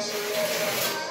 You.